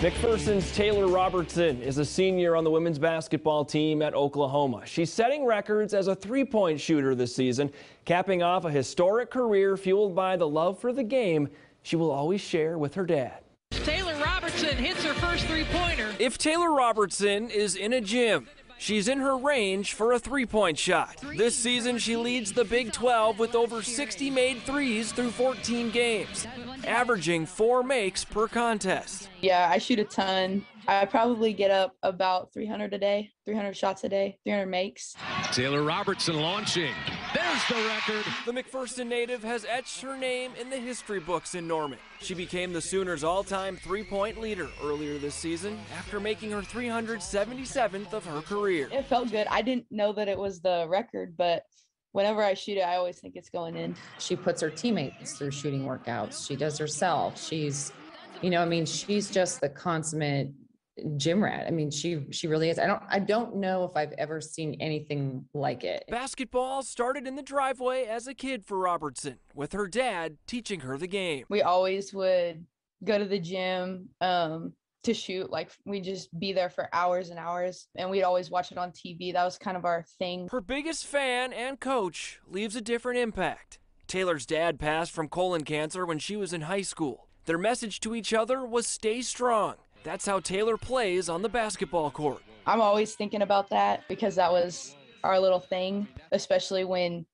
McPherson's Taylor Robertson is a senior on the women's basketball team at Oklahoma. She's setting records as a three-point shooter this season, capping off a historic career fueled by the love for the game she will always share with her dad. Taylor Robertson hits her first three-pointer. If Taylor Robertson is in a gym, She's in her range for a three point shot. This season, she leads the Big 12 with over 60 made threes through 14 games, averaging four makes per contest. Yeah, I shoot a ton. I probably get up about 300 a day, 300 shots a day, 300 makes. Taylor Robertson launching. There's the record. The McPherson native has etched her name in the history books in Norman. She became the Sooners' all time three point leader earlier this season after making her 377th of her career. It felt good. I didn't know that it was the record, but whenever I shoot it, I always think it's going in. She puts her teammates through shooting workouts. She does herself. She's, you know, I mean, she's just the consummate gym rat. I mean, she she really is. I don't I don't know if I've ever seen anything like it. Basketball started in the driveway as a kid for Robertson, with her dad teaching her the game. We always would go to the gym um, to shoot. Like we just be there for hours and hours, and we'd always watch it on TV. That was kind of our thing. Her biggest fan and coach leaves a different impact. Taylor's dad passed from colon cancer when she was in high school. Their message to each other was stay strong that's how Taylor plays on the basketball court. I'm always thinking about that because that was our little thing, especially when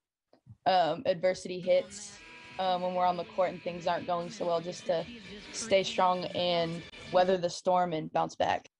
um, adversity hits, um, when we're on the court and things aren't going so well, just to stay strong and weather the storm and bounce back.